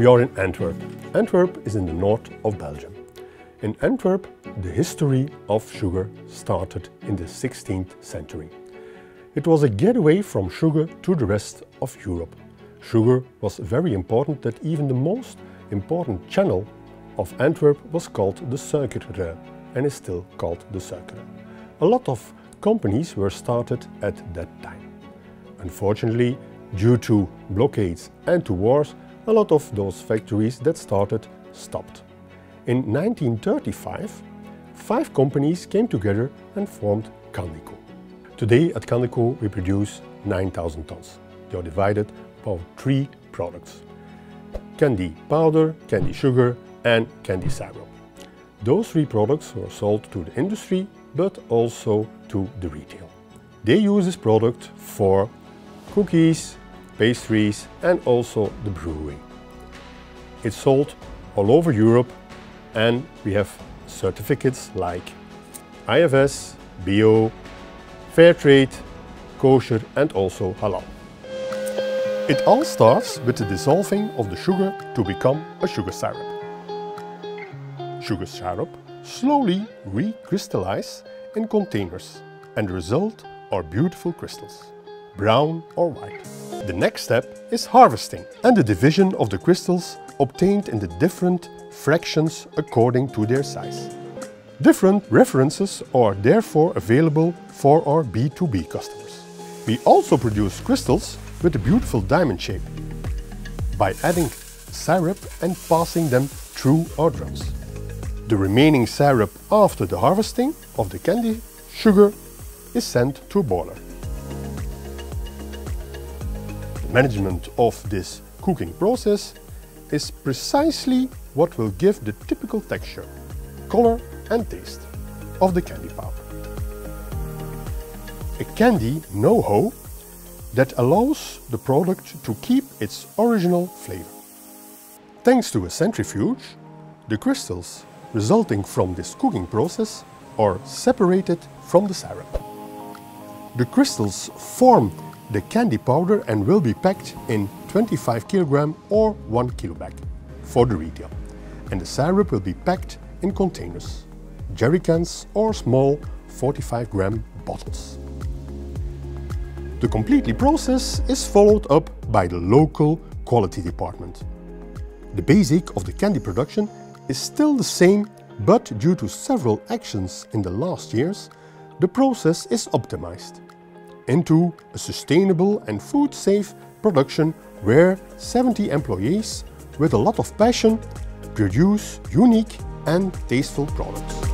We are in Antwerp. Antwerp is in the north of Belgium. In Antwerp, the history of sugar started in the 16th century. It was a getaway from sugar to the rest of Europe. Sugar was very important that even the most important channel of Antwerp was called the Suikerrui and is still called the Suikerrui. A lot of companies were started at that time. Unfortunately, due to blockades and to wars, a lot of those factories that started stopped. In 1935, five companies came together and formed Candico. Today at Candico we produce 9,000 tons. They are divided by three products. Candy powder, candy sugar and candy syrup. Those three products were sold to the industry but also to the retail. They use this product for cookies, pastries and also the brewery. It's sold all over Europe and we have certificates like IFS, Bio, Fairtrade, Kosher and also Halal. It all starts with the dissolving of the sugar to become a sugar syrup. Sugar syrup slowly recrystallize in containers and the result are beautiful crystals, brown or white. The next step is harvesting and the division of the crystals obtained in the different fractions according to their size. Different references are therefore available for our B2B customers. We also produce crystals with a beautiful diamond shape by adding syrup and passing them through our drums. The remaining syrup after the harvesting of the candy sugar is sent to a boiler. Management of this cooking process is precisely what will give the typical texture, color and taste of the candy powder. A candy know-how that allows the product to keep its original flavor. Thanks to a centrifuge, the crystals resulting from this cooking process are separated from the syrup. The crystals form the candy powder and will be packed in 25 kg or 1 kg bag for the retail. And the syrup will be packed in containers, jerry cans or small 45 gram bottles. The completely process is followed up by the local quality department. The basic of the candy production is still the same, but due to several actions in the last years, the process is optimized into a sustainable and food-safe production where 70 employees with a lot of passion produce unique and tasteful products.